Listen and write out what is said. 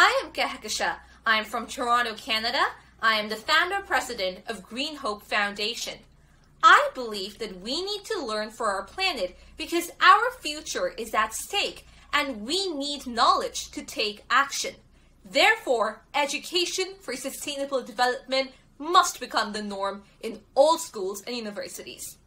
I am Kehkashan. I am from Toronto, Canada. I am the founder president of Green Hope Foundation. I believe that we need to learn for our planet because our future is at stake and we need knowledge to take action. Therefore, education for sustainable development must become the norm in all schools and universities.